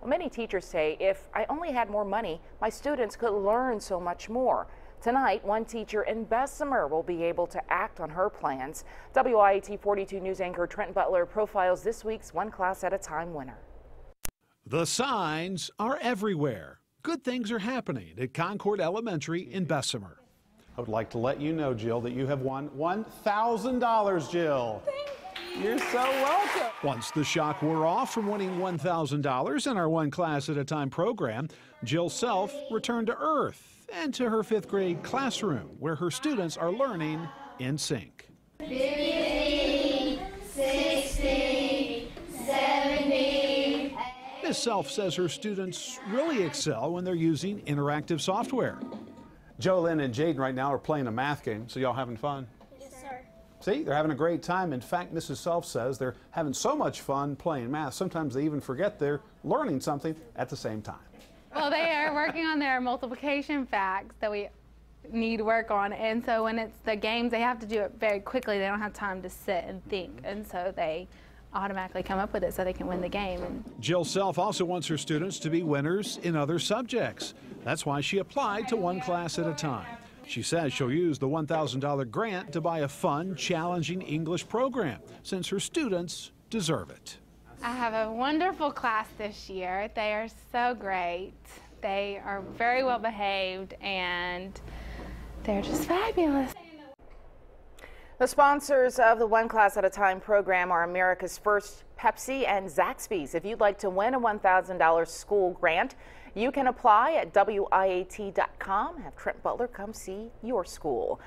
Well, many teachers say if I only had more money, my students could learn so much more. Tonight, one teacher in Bessemer will be able to act on her plans. WIAT 42 News anchor Trent Butler profiles this week's One Class at a Time winner. The signs are everywhere. Good things are happening at Concord Elementary in Bessemer. I would like to let you know, Jill, that you have won $1,000, Jill. Thank you. You're so welcome. Once the shock wore off from winning $1,000 in our One Class at a Time program, Jill Self returned to Earth and to her fifth grade classroom where her students are learning in sync. 50, 60, 70. Ms. Self says her students really excel when they're using interactive software. Jolynn and Jaden right now are playing a math game, so y'all having fun? Yes, sir. See, they're having a great time. In fact, Mrs. Self says they're having so much fun playing math, sometimes they even forget they're learning something at the same time. Well, they are working on their multiplication facts that we need work on. And so when it's the games, they have to do it very quickly. They don't have time to sit and think. And so they automatically come up with it so they can win the game. And Jill Self also wants her students to be winners in other subjects. That's why she applied to one class at a time. She says she'll use the $1,000 grant to buy a fun, challenging English program since her students deserve it. I have a wonderful class this year. They are so great. They are very well behaved and they're just fabulous. The sponsors of the One Class at a Time program are America's First Pepsi and Zaxby's. If you'd like to win a $1,000 school grant, you can apply at WIAT.com. Have Trent Butler come see your school.